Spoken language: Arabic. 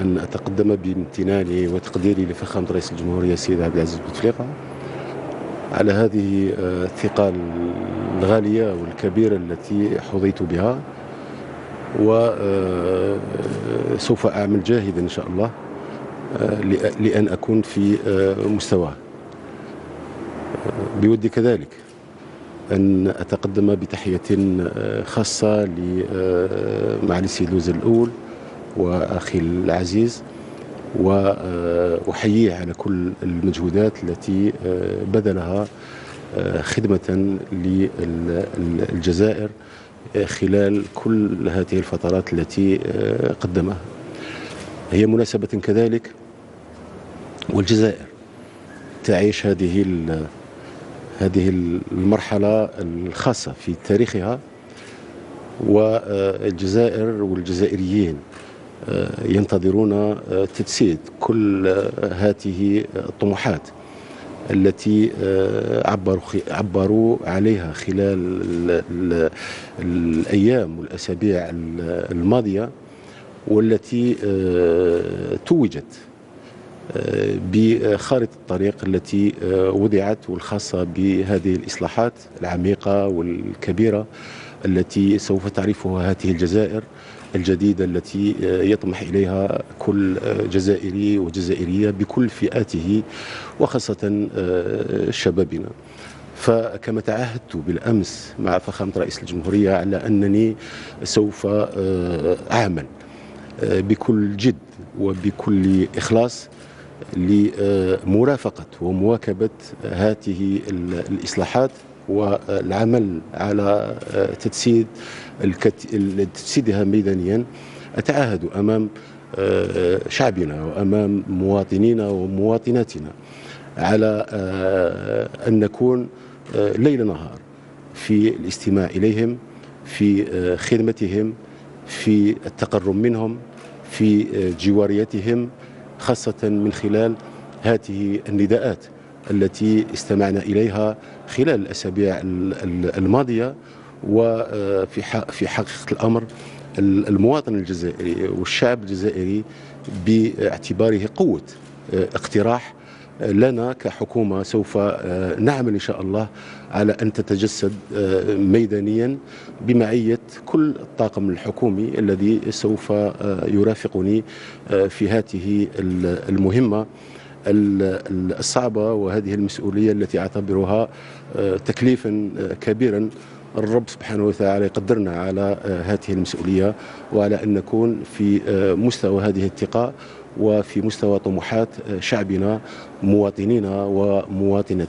أن أتقدم بامتناني وتقديري لفخامة رئيس الجمهورية السيد عبد العزيز بوتفليقة على هذه الثقة الغالية والكبيرة التي حظيت بها وسوف أعمل جاهدا إن شاء الله لأن أكون في مستواه بودي كذلك أن أتقدم بتحية خاصة لمعالي السيد الأول وأخي العزيز وأحييه على كل المجهودات التي بذلها خدمة للجزائر خلال كل هذه الفترات التي قدمها. هي مناسبة كذلك والجزائر تعيش هذه هذه المرحلة الخاصة في تاريخها والجزائر والجزائريين ينتظرون تجسيد كل هذه الطموحات التي عبروا عبروا عليها خلال الأيام والأسابيع الماضية والتي توجت بخارطة الطريق التي وضعت والخاصة بهذه الإصلاحات العميقة والكبيرة التي سوف تعرفها هذه الجزائر الجديدة التي يطمح إليها كل جزائري وجزائرية بكل فئاته وخاصة شبابنا. فكما تعهدت بالأمس مع فخامة رئيس الجمهورية على أنني سوف أعمل بكل جد وبكل إخلاص لمرافقة ومواكبة هذه الإصلاحات والعمل على تجسيد تجسيدها ميدانيا. أتعهد أمام شعبنا وأمام مواطنينا ومواطناتنا على أن نكون ليل نهار في الاستماع إليهم في خدمتهم في التقرب منهم في جواريتهم خاصة من خلال هذه النداءات. التي استمعنا إليها خلال الأسابيع الماضية وفي في حقيقة الأمر المواطن الجزائري والشعب الجزائري باعتباره قوة اقتراح لنا كحكومة سوف نعمل إن شاء الله على أن تتجسد ميدانيا بمعية كل الطاقم الحكومي الذي سوف يرافقني في هذه المهمة. الصعبة وهذه المسؤولية التي أعتبرها تكليفا كبيرا. الرب سبحانه وتعالى يقدرنا على هذه المسؤولية وعلى أن نكون في مستوى هذه الثقة وفي مستوى طموحات شعبنا مواطنينا ومواطنتنا.